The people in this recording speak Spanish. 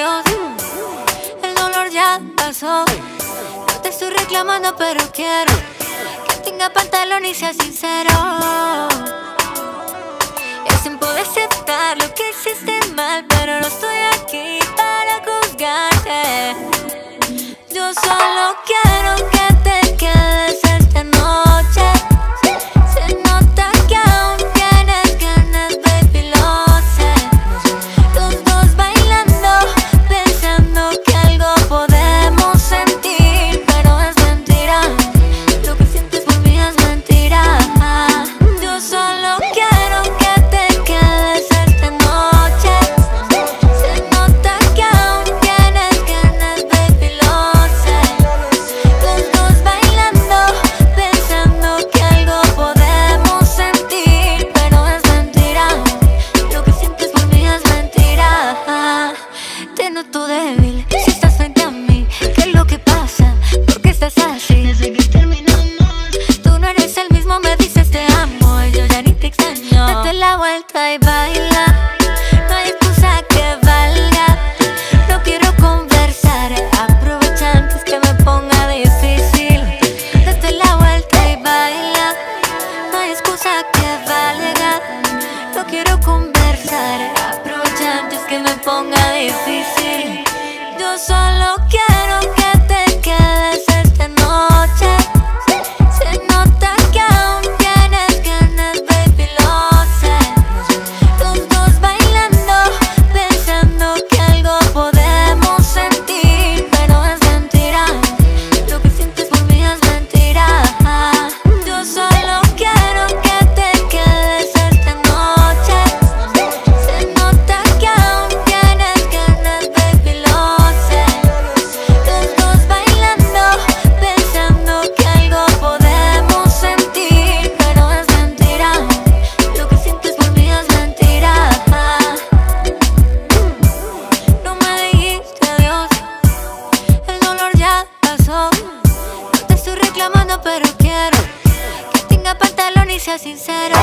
adiós. El dolor ya pasó. No te estoy reclamando, pero quiero que tenga pantalón y sea sincero. Es tiempo de aceptar lo que hiciste mal, pero no estoy aquí para juzgarte. ponga difícil. Yo solo quiero. mando, pero quiero que tenga pantalón y sea sincero.